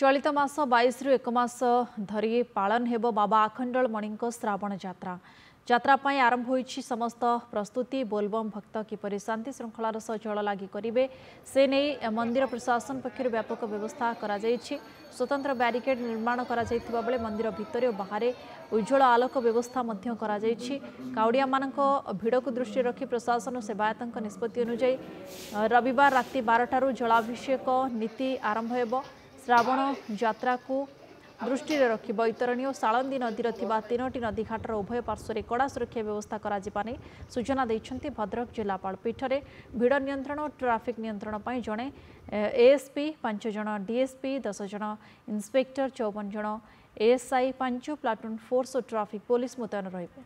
ଚଳିତ ମାସ ବାଇଶରୁ ଏକ ମାସ ଧରି ପାଳନ ହେବ ବାବା ଆଖଣ୍ଡଳମଣିଙ୍କ ଶ୍ରାବଣ ଯାତ୍ରା। ଯାତ୍ରା ପାଇଁ ଆରମ୍ଭ ହୋଇଛି ସମସ୍ତ ପ୍ରସ୍ତୁତି ବୋଲବମ୍ ଭକ୍ତ କିପରି ଶାନ୍ତି ଶୃଙ୍ଖଳାର ସହ ଜଳ ଲାଗି କରିବେ ସେ ନେଇ ମନ୍ଦିର ପ୍ରଶାସନ ପକ୍ଷରୁ ବ୍ୟାପକ ବ୍ୟବସ୍ଥା କରାଯାଇଛି। ସ୍ୱତନ୍ତ୍ର ବ୍ୟାରିକେଡ୍ ନିର୍ମାଣ କରାଯାଇଥିବା ବେଳେ ମନ୍ଦିର ଭିତରେ ଓ ବାହାରେ ଉଜ୍ଜଳ ଆଲୋକ ବ୍ୟବସ୍ଥା ମଧ୍ୟ କରାଯାଇଛି। କାଉଡ଼ିଆମାନଙ୍କ ଭିଡ଼କୁ ଦୃଷ୍ଟିରେ ରଖି ପ୍ରଶାସନ ସେବାୟତଙ୍କ ନିଷ୍ପତ୍ତି ଅନୁଯାୟୀ ରବିବାର ରାତି ବାରଟାରୁ ଜଳାଭିଷେକ ନୀତି ଆରମ୍ଭ ହେବ। ଶ୍ରାବଣ ଯାତ୍ରାକୁ ଦୃଷ୍ଟିରେ ରଖି ବୈତରଣୀ ଓ ସାଳନ୍ଦୀ ନଦୀର ଥିବା ତିନୋଟି ନଦୀଘାଟର ଉଭୟ ପାର୍ଶ୍ୱରେ କଡ଼ା ସୁରକ୍ଷା ବ୍ୟବସ୍ଥା କରାଯିବା ନେଇ ସୂଚନା ଦେଇଛନ୍ତି ଭଦ୍ରକ ଜିଲ୍ଲାପାଳ ପୀଠରେ ଭିଡ଼ ନିୟନ୍ତ୍ରଣ ଓ ଟ୍ରାଫିକ୍ ନିୟନ୍ତ୍ରଣ ପାଇଁ ଜଣେ ଏଏସ୍ପି ପାଞ୍ଚ ଜଣ ଡିଏସ୍ପି ଦଶ ଜଣ ଇନ୍ସପେକ୍ଟର ଚଉବନ ଜଣ ଏଏସ୍ଆଇ ପାଞ୍ଚ ପ୍ଲାଟୁନ୍ ଫୋର୍ସ ଓ ଟ୍ରାଫିକ୍ ପୋଲିସ ମୁତୟନ ରହିବେ।